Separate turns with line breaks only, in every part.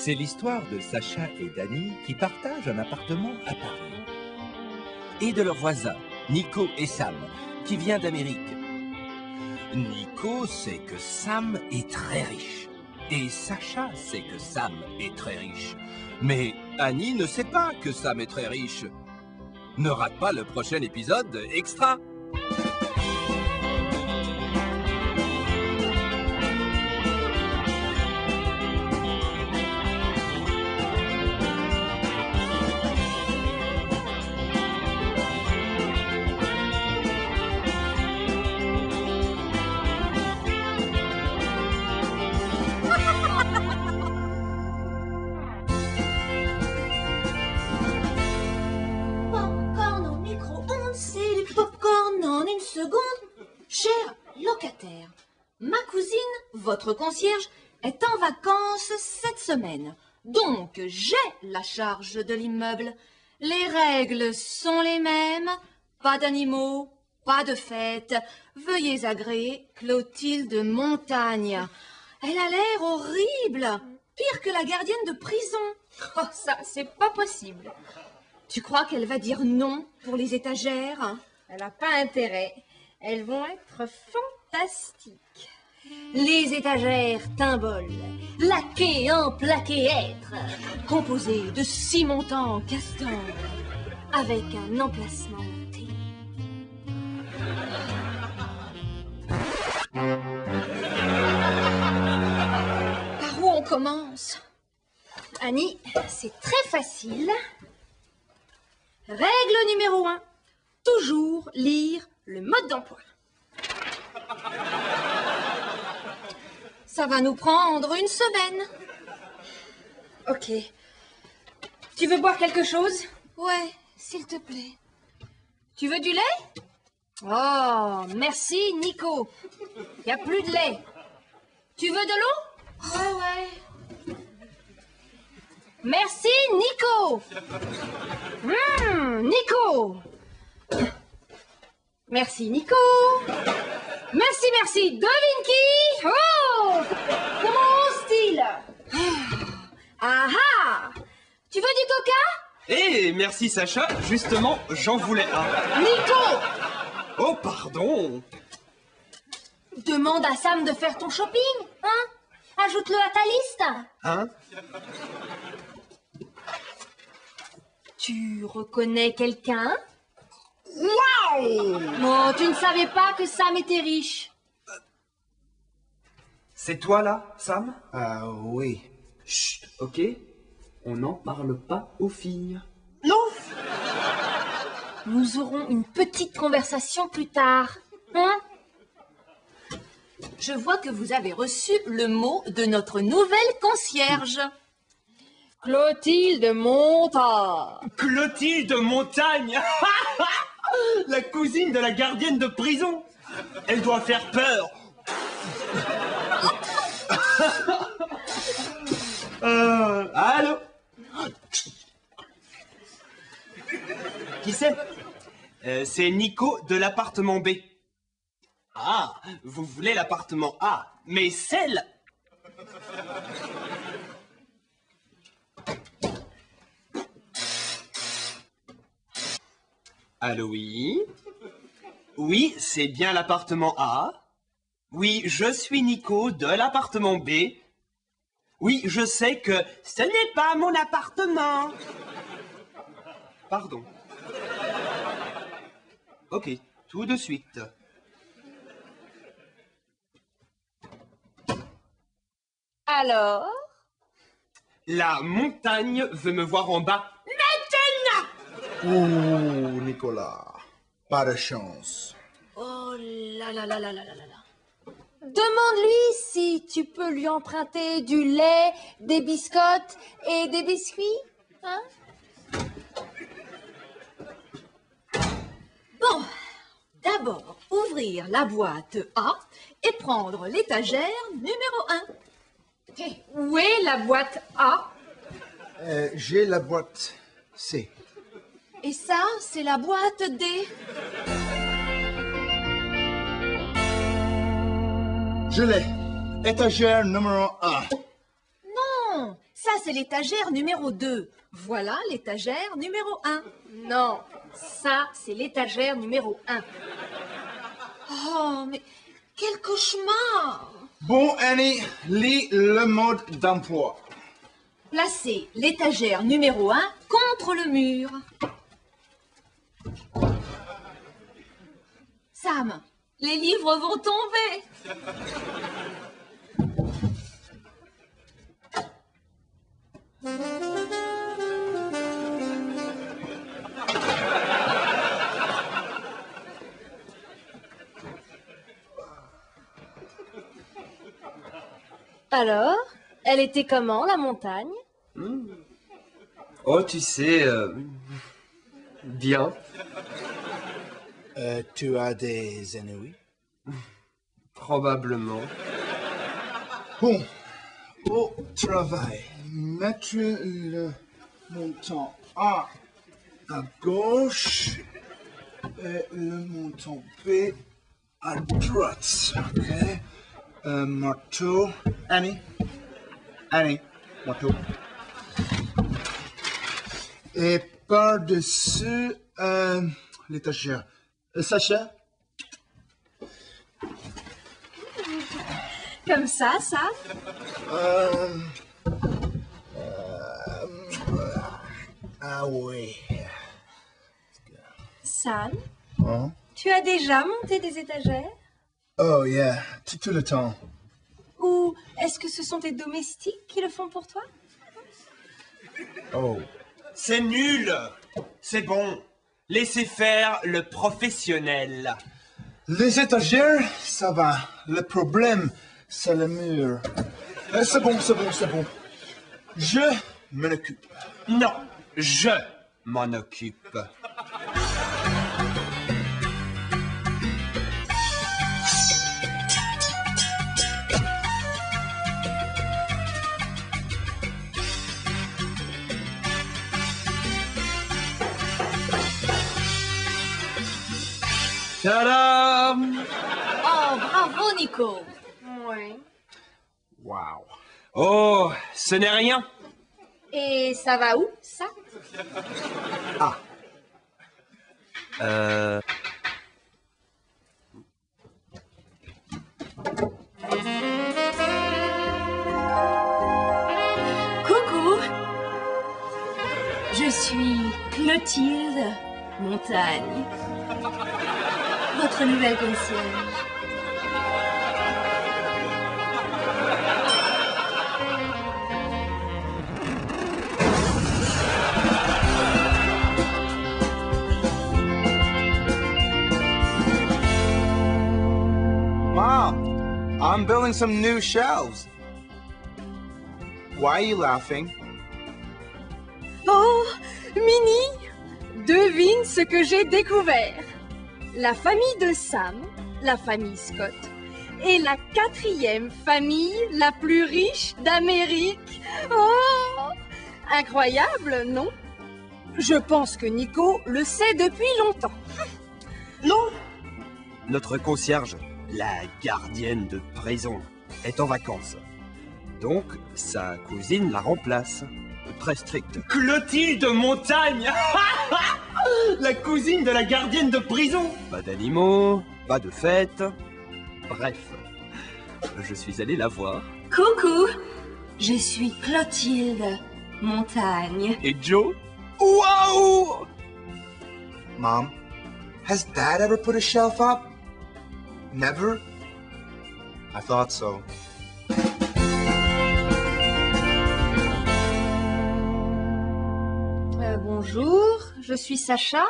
C'est l'histoire de Sacha et Dany qui partagent un appartement à Paris. Et de leurs voisins, Nico et Sam, qui vient d'Amérique. Nico sait que Sam est très riche. Et Sacha sait que Sam est très riche. Mais Annie ne sait pas que Sam est très riche. Ne rate pas le prochain épisode extra
votre concierge, est en vacances cette semaine. Donc, j'ai la charge de l'immeuble. Les règles sont les mêmes. Pas d'animaux, pas de fête. Veuillez agréer Clotilde Montagne. Elle a l'air horrible. Pire que la gardienne de prison. Oh, ça, c'est pas possible. Tu crois qu'elle va dire non pour les étagères?
Elle n'a pas intérêt. Elles vont être fantastiques.
Les étagères Timbol, laquées en plaqué être, composées de six montants castors, avec un emplacement T. Par où on commence? Annie, c'est très facile. Règle numéro un. Toujours lire le mode d'emploi. Ça va nous prendre une semaine.
Ok. Tu veux boire quelque chose?
Ouais, s'il te plaît. Tu veux du lait? Oh, merci, Nico. Il a plus de lait. Tu veux de l'eau? Ouais, ouais. Merci, Nico. Hum, Nico. Merci, Nico. Merci, merci. Devine qui? Oh! Mon style. Ah ah! Tu veux du coca?
Eh, merci Sacha, justement, j'en voulais un.
Nico!
Oh, pardon.
Demande à Sam de faire ton shopping, hein? Ajoute-le à ta liste.
Hein?
Tu reconnais quelqu'un? Waouh Bon, tu ne savais pas que Sam était riche.
C'est toi là, Sam?
Ah oui.
Chut, ok On n'en parle pas aux filles.
Non Nous aurons une petite conversation plus tard. Hein? Je vois que vous avez reçu le mot de notre nouvelle concierge.
Clotilde Monta.
Clotilde Montagne La cousine de la gardienne de prison. Elle doit faire peur. Euh, Allô Qui c'est Euh, C'est Nico de l'appartement B. Ah, vous voulez l'appartement A, mais celle Allô, oui Oui, c'est bien l'appartement A. Oui, je suis Nico de l'appartement B. Oui, je sais que ce n'est pas mon appartement. Pardon. Ok, tout de suite.
Alors?
La montagne veut me voir en bas.
Ouh, Nicolas, pas de chance.
Oh là là là là là là là. Demande-lui si tu peux lui emprunter du lait, des biscottes et des biscuits, hein? Bon, d'abord, ouvrir la boîte A et prendre l'étagère numéro 1.
Eh, où est la boîte A?
Euh, j'ai la boîte C.
Et ça, c'est la boîte D.
Je l'ai. Étagère numéro 1.
Non,
Ça, c'est l'étagère numéro 2. Voilà l'étagère numéro 1.
Non, ça, c'est l'étagère numéro 1.
Oh, mais quel cauchemar
Bon, Annie, lis le mode d'emploi.
Placez l'étagère numéro 1 contre le mur. Sam, les livres vont tomber.
Alors, elle était comment, la montagne?
Oh, tu sais, euh, bien.
Euh, tu as des ennemis?
Probablement.
Bon, au travail, mettre le montant A à gauche et le montant B à droite. Ok? Un marteau. Annie. Annie. Marteau. Et par-dessus euh, l'étagère. Sacha?
Comme ça, ça?
Euh, euh, ah oui.
Sam,
Hein?
tu as déjà monté des étagères?
Oh yeah, tout, tout le temps.
Ou est-ce que ce sont tes domestiques qui le font pour toi?
Oh.
C'est nul. C'est bon. Laissez faire le professionnel.
Les étagères, ça va. Le problème, c'est le mur. Euh, c'est bon, c'est bon, c'est bon. Je m'en occupe.
Non, je m'en occupe. Tadam
Oh, bravo, Nico.
Oui.
Wow.
Oh, ce n'est rien?
Et ça va où, ça?
Euh...
Coucou. Je suis Clotilde Montagne. Votre nouvelle concierge.
Mom, I'm building some new shelves. Why are you laughing?
Oh, Mini, devine ce que j'ai découvert. La famille de Sam, la famille Scott, est la quatrième famille la plus riche d'Amérique. Oh, incroyable, non? Je pense que Nico le sait depuis longtemps.
Non Notre concierge, la gardienne de prison, est en vacances. Donc, sa cousine la remplace. Très stricte. Clotilde Montagne La cousine de la gardienne de prison Pas d'animaux, pas de fête. Bref, je suis allé la voir.
Coucou. Je suis Clotilde Montagne.
Et Joe? Waouh
Mom, has Dad ever put a shelf up? Never? I thought so.
Euh, bonjour, je suis Sacha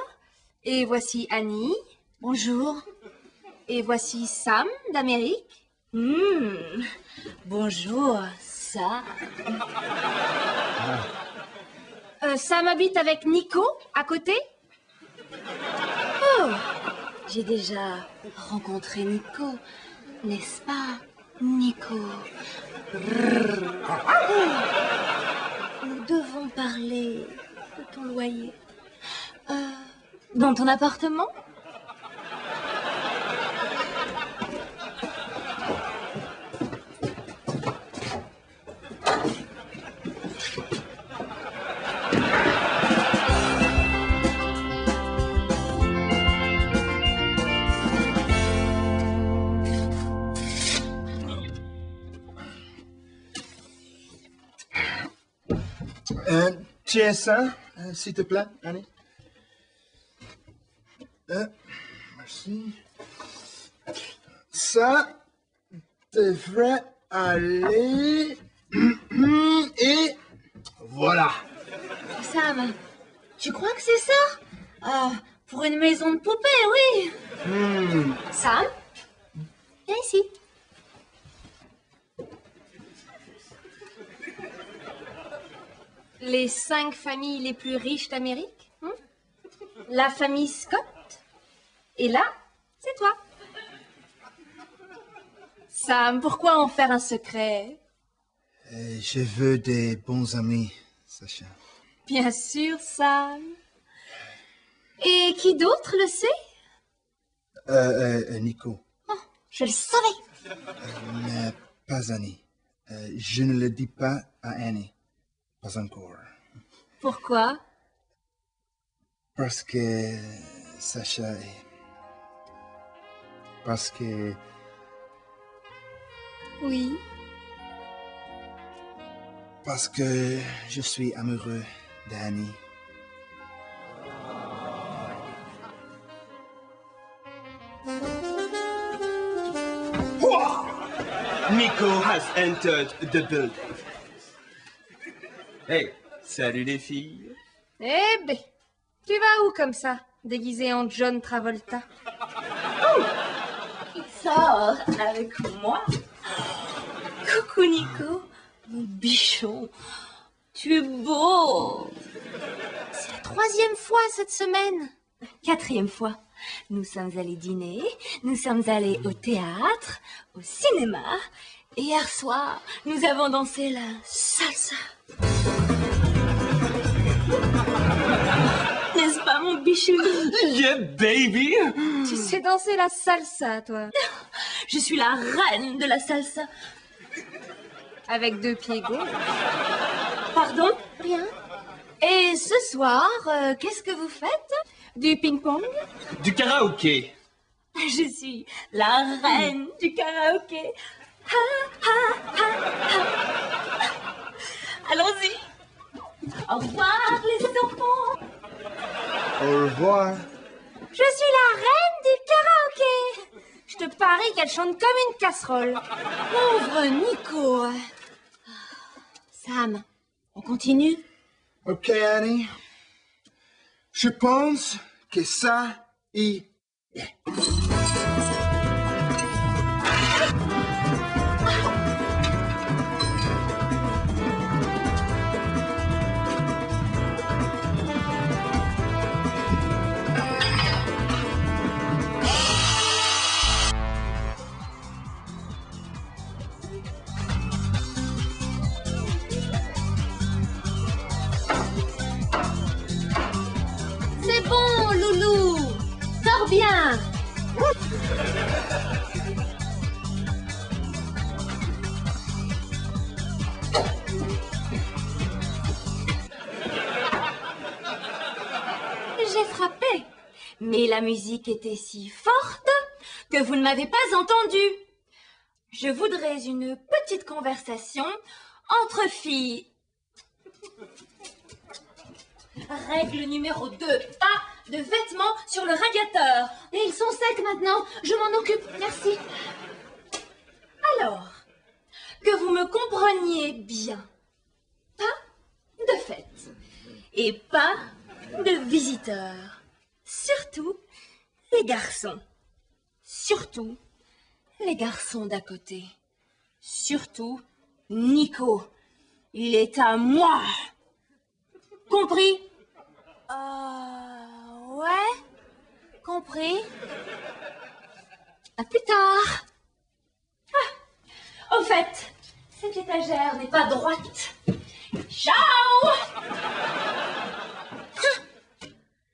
et voici Annie.
Bonjour.
Et voici Sam d'Amérique.
Hmm. Bonjour, ça.
Euh, Sam habite avec Nico à côté
Oh, j'ai déjà rencontré Nico, n'est-ce pas, Nico? Nous devons parler de ton loyer. Euh, dans ton appartement?
Euh, TS, hein, s'il te plaît, allez. Euh, merci. Ça devrait aller. Et voilà.
Sam, tu crois que c'est ça? Ah, Pour une maison de poupée, oui.
Hmm,
Sam Viens ici.
Les cinq familles les plus riches d'Amérique hein? La famille Scott? Et là, c'est toi. Sam, pourquoi en faire un secret?
Euh, je veux des bons amis, Sacha.
Bien sûr, Sam. Et qui d'autre le sait?
Euh, euh, euh, Nico,
Je le savais.
mais pas Annie. Je ne le dis pas à Annie. Pas encore.
Pourquoi?
Parce que Sacha est... Parce que...
Oui.
Parce que je suis amoureux d'Annie.
Nico has entered the building. Hey, salut les filles.
Eh ben, tu vas où comme ça, déguisé en John Travolta?
Avec moi. Coucou Nico, mon bichon. Tu es beau.
C'est la troisième fois cette semaine.
Quatrième fois. Nous sommes allés dîner, nous sommes allés au théâtre, au cinéma, et hier soir, nous avons dansé la salsa.
Yeah, baby.
Tu sais danser la salsa, toi
Je suis la reine de la salsa.
Avec deux pieds gauches.
Pardon? Rien. Et ce soir, euh, qu'est-ce que vous faites?
Du ping-pong
Du karaoké.
Je suis la reine du karaoké. Ha, ha, ha, ha. Allons-y. Au revoir, les enfants.
Au revoir.
Je suis la reine du karaoké Je te parie qu'elle chante comme une casserole.
Pauvre Nico. Sam, on continue?
Ok, Annie. Je pense que ça y est.
Mais la musique était si forte que vous ne m'avez pas entendu. Je voudrais une petite conversation entre filles. Règle numéro 2. Pas de vêtements sur le radiateur. Et ils sont secs maintenant. Je m'en occupe. Merci. Alors, que vous me compreniez bien. Pas de fête. Et pas de visiteurs. Surtout les garçons. Surtout les garçons d'à côté. Surtout Nico. Il est à moi. Compris? Euh. Ouais. Compris? À plus tard. Ah, au fait, cette étagère n'est pas droite. Ciao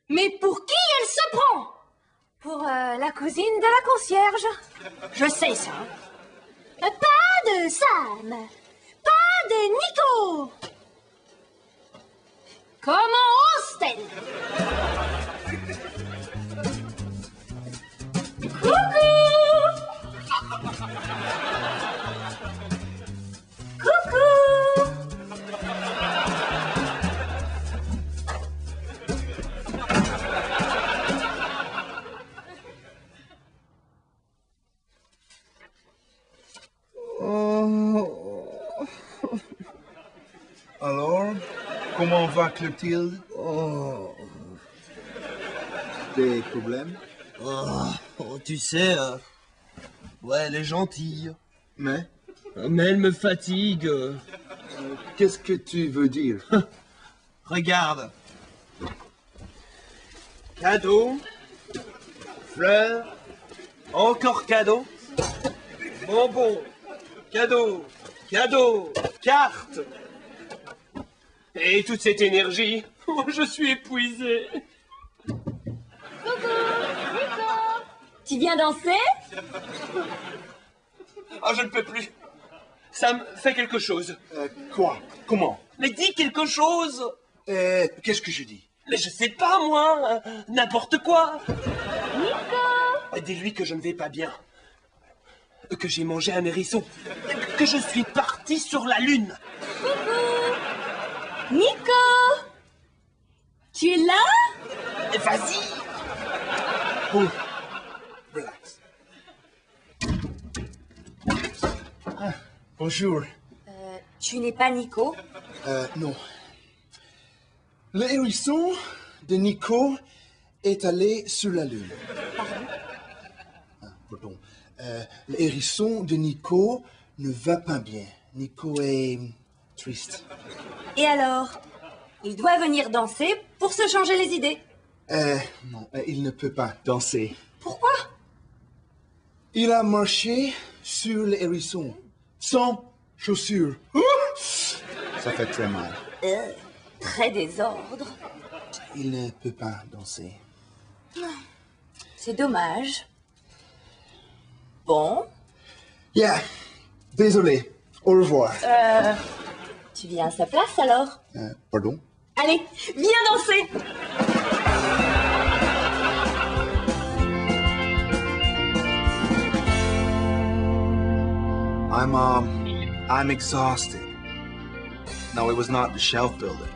Mais pour qui? Se prend Pour euh, la cousine de la concierge. Je sais ça.
Pas de Sam. Pas de Nico.
Comment ose-t-elle?
Comment va Clotilde
Oh,
Des problèmes
Oh, oh, tu sais, euh, ouais, elle est gentille.
Mais
Mais elle me fatigue.
qu'est-ce que tu veux dire?
Regarde. Cadeau. Fleurs. Encore cadeau. Bonbon. Cadeau. Cadeau. Carte. Et toute cette énergie. Oh, je suis épuisé.
Tu viens danser
Oh, je ne peux plus. Sam, fais quelque chose.
Euh, Quoi? Comment?
Mais dis quelque chose.
Euh, Qu'est-ce que je dis
Mais je sais pas, moi. N'importe quoi. Nico Dis-lui que je ne vais pas bien. Que j'ai mangé un hérisson. Que je suis parti sur la lune.
Nico Tu es là?
Et Vas-y.
Oh, relax. Ah, bonjour.
Tu n'es pas Nico?
Euh, non. Le hérisson de Nico est allé sur la lune. Ah, pardon. Euh, le hérisson de Nico ne va pas bien. Nico est triste.
Et alors Il doit venir danser pour se changer les idées.
Euh, non, euh, il ne peut pas danser.
Pourquoi?
Il a marché sur le hérisson, sans chaussures. Ça fait très mal.
Euh, Très désordre.
Il ne peut pas danser.
C'est dommage. Bon,
Yeah, désolé. Au revoir.
euh, tu viens à sa place alors
Euh, pardon?
Allez, viens danser
I'm, um, I'm exhausted. No, it was not the shelf building.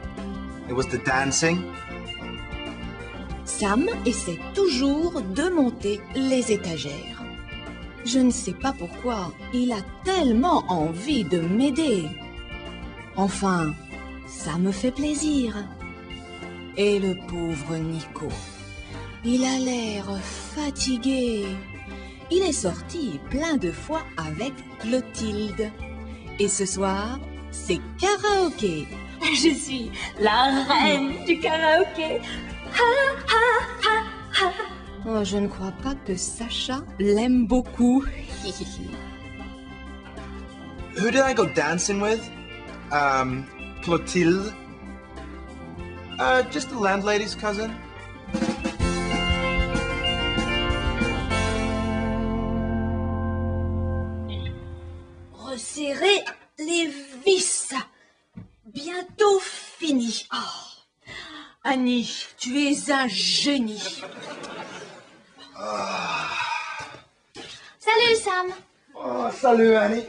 It was the dancing.
Sam essaie toujours de monter les étagères. Je ne sais pas pourquoi, il a tellement envie de m'aider. Enfin, ça me fait plaisir. Et le pauvre Nico, il a l'air fatigué. Il est sorti plein de fois avec Clotilde. Et ce soir, c'est karaoké.
Je suis la reine du karaoké.
Oh, je ne crois pas que Sacha l'aime beaucoup.
Who did I go dancing with? Um, Clotilde. Uh, just the landlady's cousin.
Resserrez les vis. Bientôt fini. Oh. Annie, tu es un génie.
Salut Sam
Oh, salut Annie.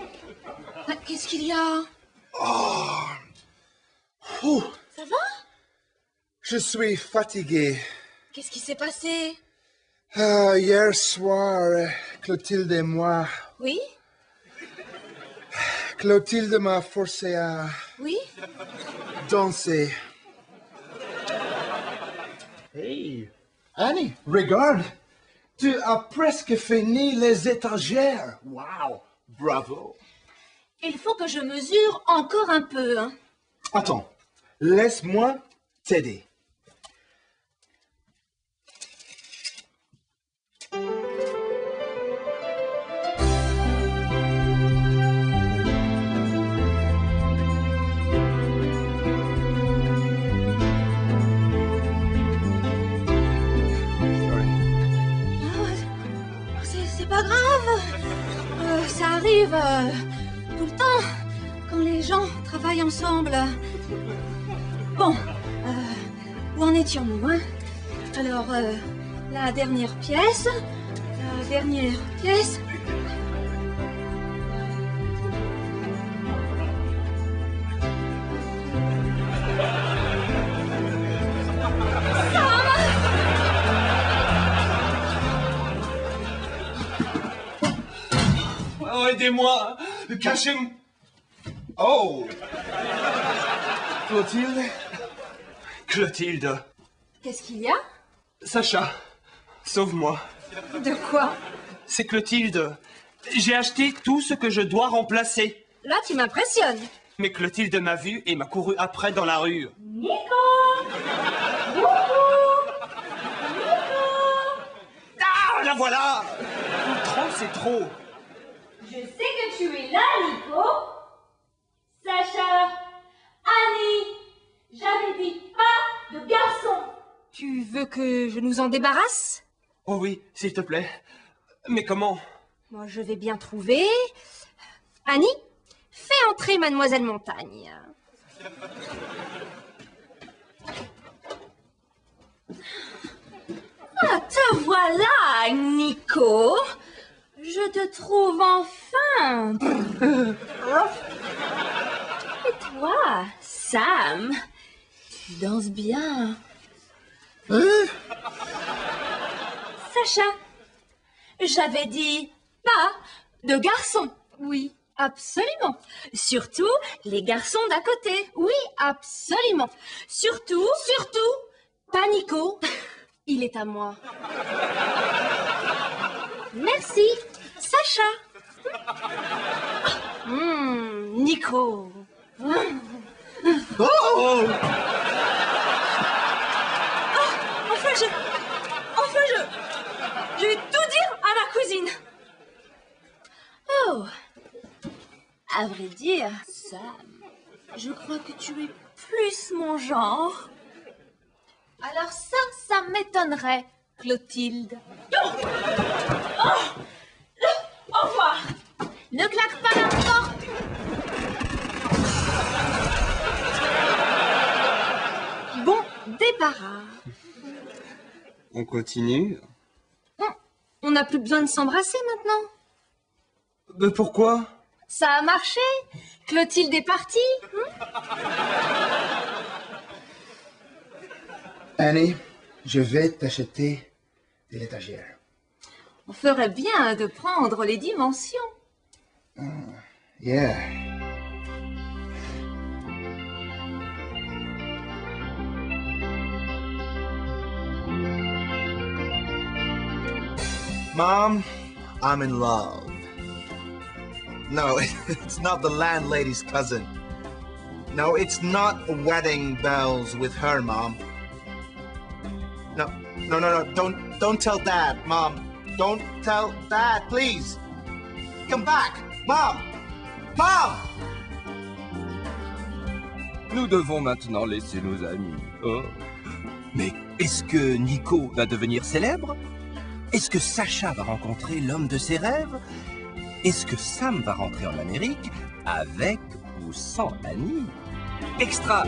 Ah, Qu'est-ce qu'il y a?
Ouh,
Ça va?
Je suis fatigué.
Qu'est-ce qui s'est passé?
Euh, hier soir, Clotilde et moi,
Oui?
Clotilde m'a forcé à
Oui?
danser. Hey, Annie, regarde. Tu as presque fini les étagères. Wow, bravo.
Il faut que je mesure encore un peu. Hein.
Attends, laisse-moi t'aider.
Ah, C'est c'est pas grave. Euh, ça arrive euh, tout le temps quand les gens travaillent ensemble. Bon, euh, où en étions-nous hein? Alors, euh, la dernière pièce. La dernière pièce.
Oh, aidez-moi. Cachez-moi. Oh.
Clotilde,
Clotilde,
Qu'est-ce qu'il y a?
Sacha, sauve-moi.
De quoi?
C'est Clotilde. J'ai acheté tout ce que je dois remplacer.
Là, tu m'impressionnes.
Mais Clotilde m'a vu et m'a couru après dans la rue. Ah, la voilà Trop, c'est trop.
Je sais tu es là, Nico? Sacha, Annie, j'avais dit pas de garçon.
Tu veux que je nous en débarrasse?
Oh oui, s'il te plaît. Mais comment?
Moi, je vais bien trouver. Annie, fais entrer Mademoiselle Montagne.
Ah, te voilà, Nico. Je te trouve enfin. Et toi, Sam, tu danses bien.
Hein?
Sacha, j'avais dit pas de garçon.
Oui, absolument.
Surtout les garçons d'à côté.
Oui, absolument.
Surtout, surtout, pas Nico.
Il est à moi.
Merci, Sacha.
Hmm, Nico.
Oh
Enfin, je. Enfin, je. Je vais tout dire à ma cousine. Oh. À vrai dire, Sam, je crois que tu es plus mon genre. Alors ça, ça m'étonnerait, Clotilde. Oh Oh. Ne claque pas la porte.
Bon débarras.
On continue
On n'a plus besoin de s'embrasser maintenant.
Mais pourquoi?
Ça a marché? Clotilde est partie
Annie, je vais t'acheter de l'étagère.
On ferait bien de prendre les dimensions.
Yeah.
Mom, I'm in love. No, it's not the landlady's cousin. No, it's not wedding bells with her, Mom. No, no, no, no, don't, don't tell Dad, Mom. Don't tell Dad, please. Come back, Mom! Mom!
Nous devons maintenant laisser nos amis. Oh. Mais est-ce que Nico va devenir célèbre? Est-ce que Sacha va rencontrer l'homme de ses rêves? Est-ce que Sam va rentrer en Amérique avec ou sans Annie Extra